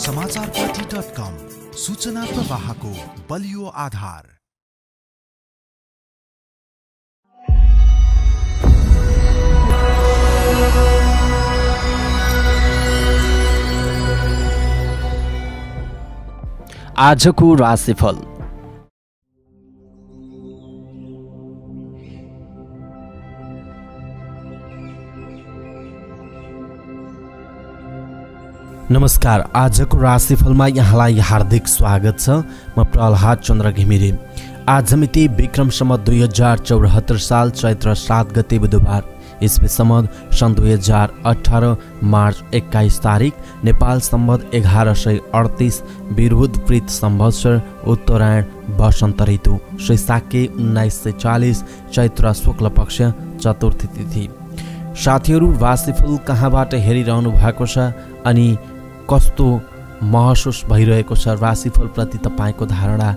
समाचार party dot कम सूचना प्रवाहको बलियो आधार। आजको राशिफल। नमस्कार आजको राशिफलमा यहाँलाई हार्दिक स्वागत छ। म प्रहलाद चन्द्र घिमिरे। आज मिति विक्रमसम्म दुई हजार चौरात्तर साल चैत्र सात गते बुधबार। इस्वी सम्मत सन् दुई हजार अठार मार्च एक्काइस तारिक नेपाल सम्बत एघार सय अडतिस विरुद्ध प्रीत सम्वत्सर उत्तरायण वसन्त ऋतु। श्री साके उन्नाइस सय चालिस चैत्र शुक्ल पक्ष चतुर्थी तिथि। साथीहरू राशिफल कहाँबाट हेरिरहनु भएको छ अनि कस्तो महसुस भइरहेको छ राशिफलप्रति तपाईँको धारणा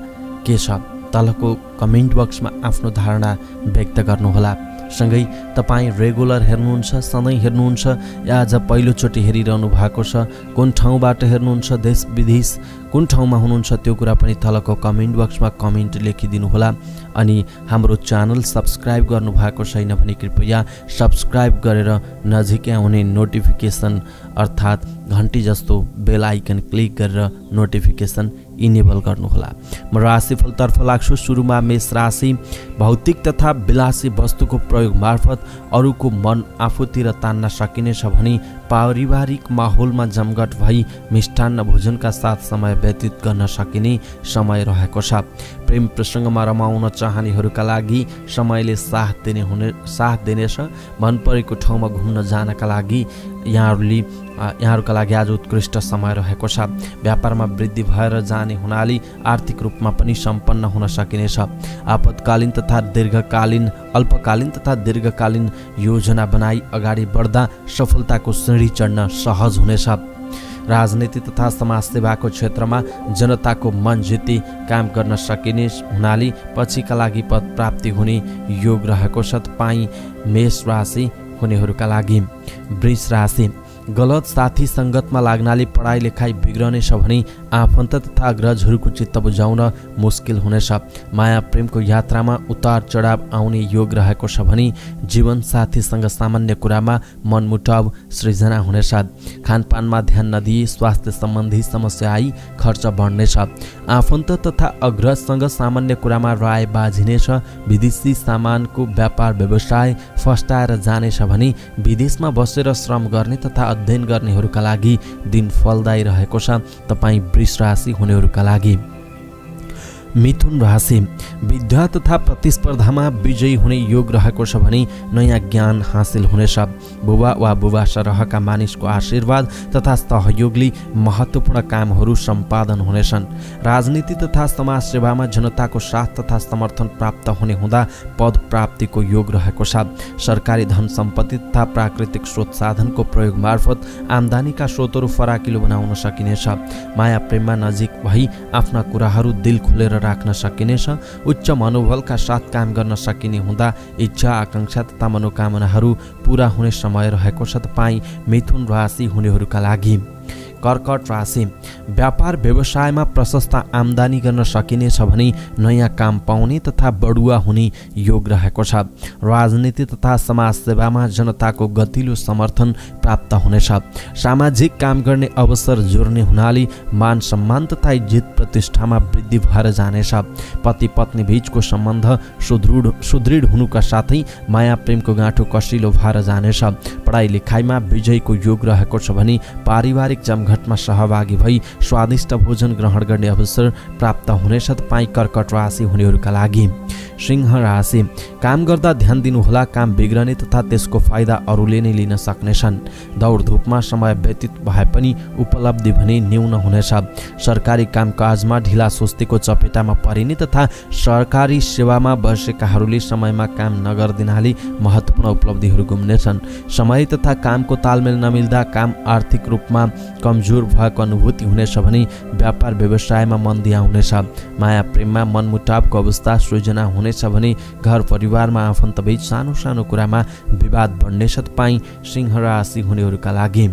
के छ? तलको कमेन्ट बक्समा आफ्नो धारणा व्यक्त गर्नुहोला। सँगै तपाईँ रेगुलर हेर्नुहुन्छ सधैँ हेर्नुहुन्छ या आज पहिलोचोटि हेरिरहनु भएको छ कुन ठाउँबाट हेर्नुहुन्छ देश विदेश कुन ठाउँमा हुनुहुन्छ त्यो कुरा पनि तलको कमेन्ट बक्समा कमेन्ट लेखिदिनुहोला। अनि हाम्रो च्यानल सब्सक्राइब गर्नुभएको छैन भने कृपया सब्सक्राइब गरेर नजिकै आउने नोटिफिकेसन अर्थात् घन्टी जस्तो बेल आइकन क्लिक गरेर नोटिफिकेसन इनेबल गर्नुहोला। म राशिफलतर्फ लाग्छु। सुरुमा मेष राशि भौतिक तथा विलासी वस्तुको प्रयोग मार्फत अरूको मन आफूतिर तान्न सकिनेछ भने पारिवारिक माहौलमा जमघट भई मिष्टान्न भोजनका साथ समय व्यतीत गर्न सकिने समय रहेको छ। प्रेम प्रसङ्गमा रमाउन चाहनेहरूका लागि समयले साथ दिने हुने साथ दिनेछ। मन परेको ठाउँमा घुम्न जानका लागि यहाँहरूले यहाँहरूका लागि आज उत्कृष्ट समय रहेको छ। व्यापारमा वृद्धि भएर जाने हुनाले आर्थिक रूपमा पनि सम्पन्न हुन सकिनेछ। आपतकालीन तथा दीर्घकालीन अल्पकालीन तथा दीर्घकालीन योजना बनाई अगाडि बढ्दा सफलताको सिँढी चढ्न सहज हुनेछ। राजनीति तथा समाजसेवाको क्षेत्रमा जनताको मन जित्ती काम गर्न सकिने हुनाले पछिका लागि पद प्राप्ति हुने योग रहेको छ तपाईँ मेष राशि हुनेहरूका लागि वृष राशि। गलत साथी सङ्गतमा लाग्नाले पढाइ लेखाइ बिग्रनेछ भने आफन्त तथा अग्रजहरूको चित्त बुझाउन मुस्किल हुनेछ। माया प्रेमको यात्रामा उतार चढाव आउने योग रहेको छ भने जीवनसाथीसँग सामान्य कुरामा मनमुटाव सृजना हुनेछ। खानपानमा ध्यान नदिए स्वास्थ्य सम्बन्धी समस्या आई खर्च बढ्नेछ। आफन्त तथा अग्रजसँग सामान्य कुरामा राय बाझिनेछ। विदेशी सामानको व्यापार व्यवसाय फस्टाएर जानेछ भने विदेशमा बसेर श्रम गर्ने तथा अध्ययन गर्नेहरूका लागि दिन फलदायी रहेको छ। तपाईँ वृष राशि हुनेहरूका लागि। मिथुन राशि विद्या तथा प्रतिस्पर्धामा विजयी हुने योग रहेको छ भने नयाँ ज्ञान हासिल हुनेछ। बुबा वा बुबा सरहका मानिसको आशीर्वाद तथा सहयोगले महत्त्वपूर्ण कामहरू सम्पादन हुनेछन्। राजनीति तथा समाज सेवामा जनताको साथ तथा समर्थन प्राप्त हुने हुँदा पद प्राप्तिको योग रहेको छ। सरकारी धन सम्पत्ति तथा प्राकृतिक स्रोत साधनको प्रयोग मार्फत आम्दानीका स्रोतहरू फराकिलो बनाउन सकिनेछ। माया प्रेममा नजिक भई आफ्ना कुराहरू दिल खुलेर राख्न सकिनेछ उच्च मनोबलका साथ काम गर्न सकिने हुँदा इच्छा आकाङ्क्षा तथा मनोकामनाहरू पुरा हुने समय रहेको छ। तपाईँ मिथुन राशि हुनेहरूका लागि। कर्कट राशि। व्यापार व्यवसायमा प्रशस्त आम्दानी गर्न सकिनेछ भने नयाँ काम पाउने तथा बढुवा हुने योग रहेको छ। राजनीति तथा समाज सेवामा जनताको गतिलो समर्थन प्राप्त हुनेछ। सामाजिक काम गर्ने अवसर जोड्ने हुनाले मान सम्मान तथा इज्जत प्रतिष्ठामा वृद्धि भएर जानेछ। पति पत्नी बीचको सम्बन्ध सुदृढ सुदृढ हुनुका साथै माया प्रेमको गाँठो कसिलो भएर जानेछ। पढाइ लेखाइमा विजयको योग रहेको छ भने पारिवारिक जमघटमा सहभागी भई स्वादिष्ट भोजन ग्रहण गर्ने अवसर प्राप्त हुनेछ। तपाईँ कर्कट राशि हुनेहरूका लागि। सिंह राशि काम गर्दा ध्यान दिनुहोला काम बिग्रने तथा त्यसको फाइदा अरूले नै लिन सक्नेछन्। दौडधुपमा समय व्यतीत भए पनि उपलब्धि भने न्यून हुनेछ। सरकारी कामकाजमा ढिला सुस्तीको चपेटामा परिने तथा सरकारी सेवामा बसेकाहरूले समयमा काम नगरिदिनाले महत्त्वपूर्ण उपलब्धिहरू गुम्नेछन्। समय तथा कामको तालमेल नमिल्दा काम आर्थिक रूपमा कमजोर भएको अनुभूति हुनेछ भने व्यापार व्यवसायमा मन्दी आउनेछ माया प्रेममा मनमुटावको अवस्था सृजना हुनेछ भने घर परिवारमा आफन्तबीच सानो सानो कुरामा विवाद बढ्नेछ तपाईँ सिंह राशि हुनेहरूका लागि।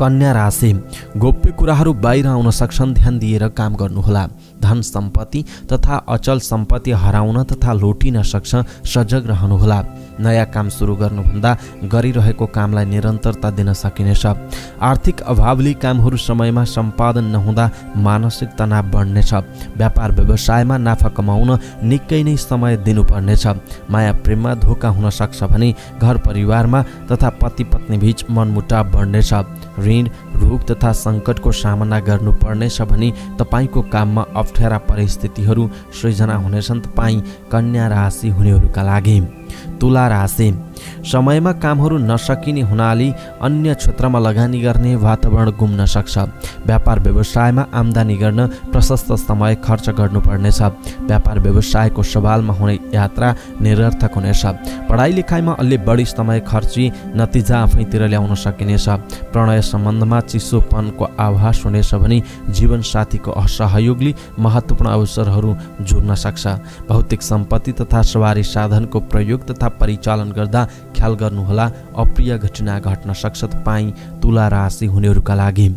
कन्या राशि। गोप्य कुराहरू बाहिर आउन सक्छन् ध्यान दिएर काम गर्नुहोला। धन सम्पत्ति तथा अचल सम्पत्ति हराउन तथा लुटिन सक्छ सजग रहनुहोला। नयाँ काम सुरु गर्नुभन्दा गरिरहेको कामलाई निरन्तरता दिन सकिनेछ। आर्थिक अभावले कामहरू समयमा सम्पादन नहुँदा मानसिक तनाव बढ्नेछ। व्यापार व्यवसायमा नाफा कमाउन निकै नै समय दिनुपर्नेछ। माया प्रेममा धोका हुन सक्छ भने घर परिवारमा तथा पति पत्नी बीच मनमुटाव बढ्नेछ। ऋण रोग तथा सङ्कटको सामना गर्नुपर्नेछ भने तपाईँको काममा अप्ठ्यारा परिस्थितिहरू सृजना हुनेछन्। तपाईँ कन्या राशि हुनेहरूका लागि तुला राशि समयमा कामहरू नसकिने हुनाले अन्य क्षेत्रमा लगानी गर्ने वातावरण गुम्न सक्छ। व्यापार व्यवसायमा आम्दानी गर्न प्रशस्त समय खर्च गर्नुपर्नेछ। व्यापार व्यवसायको सवालमा हुने यात्रा निरर्थक हुनेछ। पढाइ लेखाइमा अलि बढी समय खर्ची नतिजा आफैतिर ल्याउन सकिनेछ। प्रणय सम्बन्धमा चिसोपनको आभास हुनेछ भने जीवनसाथीको असहयोगले महत्त्वपूर्ण अवसरहरू जोड्न सक्छ। भौतिक सम्पत्ति तथा सवारी साधनको प्रयोग तथा परिचालन गर्दा ख्याल गर्नुहोला। अप्रिय घटना घट्न सक्छ तपाईँ तुला राशि हुनेहरूका लागि।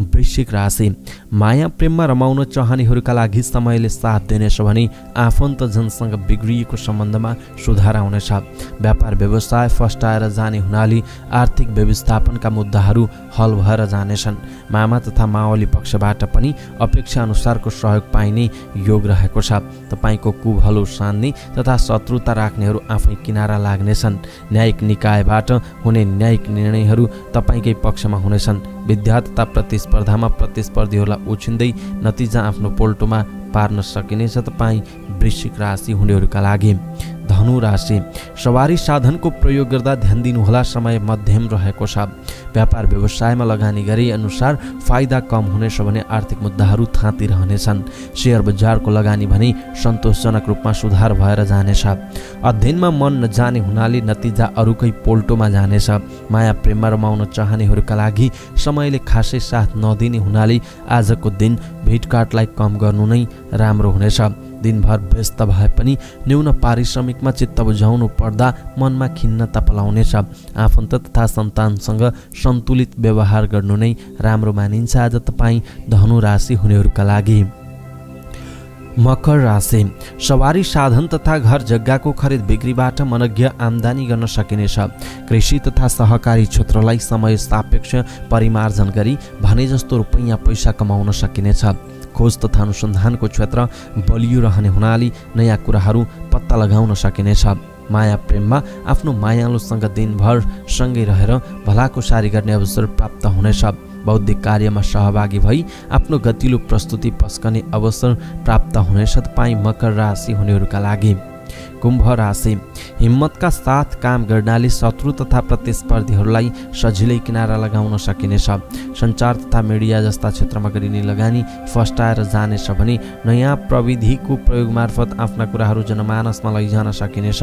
वृश्चिक राशि। माया प्रेममा रमाउन चाहनेहरूका लागि समयले साथ दिनेछ भने आफन्तजनसँग बिग्रिएको सम्बन्धमा सुधार आउनेछ। व्यापार व्यवसाय फस्टाएर जाने हुनाले आर्थिक व्यवस्थापनका मुद्दाहरू हल भएर जानेछन्। मामा तथा माओली पक्षबाट पनि अपेक्षा अनुसारको सहयोग पाइने योग रहेको छ। तपाईँको कुभलो सान्ने तथा शत्रुता राख्नेहरू आफै किनारा लाग्नेछन्। न्यायिक निकायबाट हुने न्यायिक निर्णयहरू तपाईँकै पक्षमा हुनेछन्। विद्या तथा प्रतिस्पर्धामा प्रतिस्पर्धीहरूलाई उछिन्दै नतिजा आफ्नो पोल्टोमा पार्न सकिनेछ तपाईँ वृश्चिक राशि हुनेहरूका लागि। धनु राशि सवारी साधनको प्रयोग गर्दा ध्यान दिनुहोला समय मध्यम रहेको छ। व्यापार व्यवसायमा लगानी गरे अनुसार फाइदा कम हुनेछ भने आर्थिक मुद्दाहरू थाँती रहनेछन्। सेयर बजारको लगानी भने सन्तोषजनक रूपमा सुधार भएर जानेछ। अध्ययनमा मन नजाने हुनाले नतिजा अरूकै पोल्टोमा जानेछ। माया प्रेममा रमाउन चाहनेहरूका लागि समयले खासै साथ नदिने हुनाले आजको दिन भेटघाटलाई कम गर्नु नै राम्रो हुनेछ। दिनभर व्यस्त भए पनि न्यून पारिश्रमिकमा चित्त बुझाउनु पर्दा मनमा खिन्नता पलाउनेछ। आफन्त तथा सन्तानसँग सन्तुलित व्यवहार गर्नु नै राम्रो मानिन्छ। आज तपाईँ धनु राशि हुनेहरूका लागि। मकर राशि। सवारी साधन तथा घर जग्गाको खरिद बिक्रीबाट मनज्ञ आम्दानी गर्न सकिनेछ। कृषि तथा सहकारी क्षेत्रलाई समय सापेक्ष परिमार्जन गरी भने जस्तो रुपैयाँ पैसा कमाउन सकिनेछ। खोज तथा अनुसन्धानको क्षेत्र बलियो रहने हुनाले नयाँ कुराहरू पत्ता लगाउन सकिनेछ। माया प्रेममा आफ्नो मायालुसँग दिनभर सँगै रहेर भलाको सारी गर्ने अवसर प्राप्त हुनेछ। बौद्धिक कार्यमा सहभागी भई आफ्नो गतिलो प्रस्तुति पस्कने अवसर प्राप्त हुनेछ। तपाईँ मकर राशि हुनेहरूका लागि। कुम्भ राशि। हिम्मतका साथ काम गर्नाले शत्रु तथा प्रतिस्पर्धीहरूलाई सजिलै किनारा लगाउन सकिनेछ। सञ्चार तथा मिडिया जस्ता क्षेत्रमा गरिने लगानी फस्टाएर जानेछ भने नयाँ प्रविधिको प्रयोग मार्फत आफ्ना कुराहरू जनमानसमा लैजान सकिनेछ।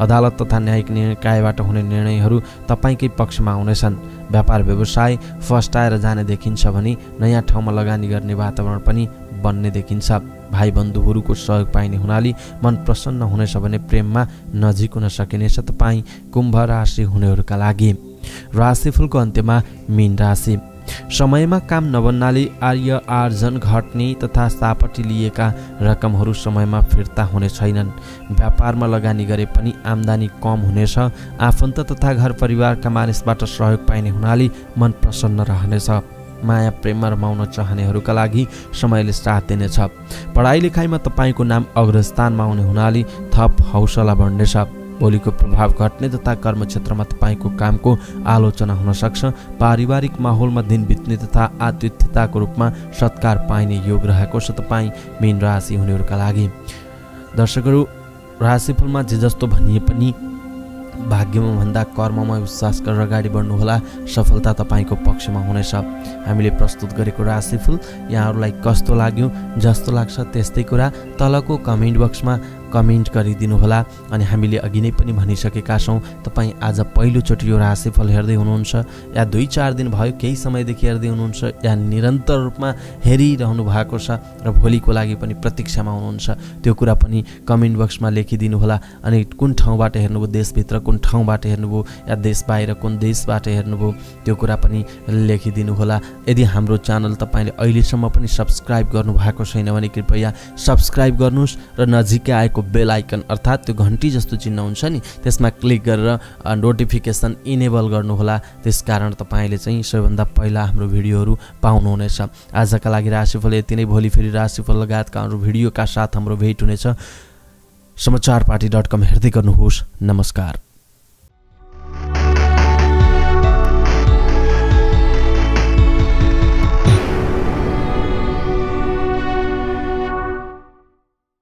अदालत तथा न्यायिक निकायबाट हुने निर्णयहरू तपाईँकै पक्षमा आउनेछन्। व्यापार व्यवसाय फस्टाएर जाने देखिन्छ भने नयाँ ठाउँमा लगानी गर्ने वातावरण पनि बन्ने देखिन्छ। भाइ बन्धुहरूको सहयोग पाइने हुनाले मन प्रसन्न हुनेछ भने प्रेममा नजिक हुन सकिनेछ तपाईँ कुम्भ राशि हुनेहरूका लागि। राशिफलको अन्त्यमा मीन राशि। समयमा काम नबन्नाले आर्य आर्जन घट्ने तथा सापट्टि लिएका रकमहरू समयमा फिर्ता हुने छैनन्। व्यापारमा लगानी गरे पनि आम्दानी कम हुनेछ। आफन्त तथा घर परिवारका मानिसबाट सहयोग पाइने हुनाले मन प्रसन्न रहनेछ। माया प्रेममा रमाउन चाहनेहरूका लागि समयले साथ दिनेछ। पढाइ लेखाइमा तपाईँको नाम अग्रस्थानमा आउने हुनाले थप हौसला बढ्नेछ। भोलिको प्रभाव घट्ने तथा कर्मक्षेत्रमा तपाईँको कामको आलोचना हुन सक्छ। पारिवारिक माहौलमा दिन बित्ने तथा आतिथ्यताको रूपमा सत्कार पाइने योग रहेको छ तपाईँ मेन राशि हुनेहरूका लागि। दर्शकहरू राशिफलमा जे जस्तो भनिए पनि भाग्यमा भन्दा कर्ममा विश्वास गरेर अगाडि बढ्नुहोला। सफलता तपाईँको पक्षमा हुनेछ। हामीले प्रस्तुत गरेको राशिफल यहाँहरूलाई कस्तो लाग्यो जस्तो लाग्छ त्यस्तै कुरा तलको कमेन्ट बक्समा कमेन्ट गरिदिनु होला अनि हामीले अघि नै पनि भनिसकेका छौँ तपाईँ आज पहिलोचोटि यो राशिफल हेर्दै हुनुहुन्छ या दुई चार दिन भयो केही समयदेखि हेर्दै हुनुहुन्छ या निरन्तर रूपमा हेरिरहनु भएको छ र भोलिको लागि पनि प्रतीक्षामा हुनुहुन्छ त्यो कुरा पनि कमेन्ट बक्समा लेखिदिनु होला अनि कुन ठाउँबाट हेर्नुभयो देशभित्र कुन ठाउँबाट हेर्नुभयो या देश बाहिर कुन देशबाट हेर्नुभयो त्यो कुरा पनि लेखिदिनु होला यदि हाम्रो च्यानल तपाईँले अहिलेसम्म पनि सब्सक्राइब गर्नुभएको छैन भने कृपया सब्सक्राइब गर्नुहोस् र नजिकै आएको बेल आइकन अर्थात् त्यो घन्टी जस्तो चिन्ह हुन्छ नि त्यसमा क्लिक गरेर नोटिफिकेसन इनेबल गर्नुहोला। त्यसकारण तपाईँले चाहिँ सबैभन्दा पहिला हाम्रो भिडियोहरू पाउनुहुनेछ। आजका लागि राशिफल यति नै। भोलि फेरि राशिफल लगायतका अरू भिडियोका साथ हाम्रो भेट हुनेछ। समाचार पार्टी डट कम हेर्दै गर्नुहोस्। नमस्कार।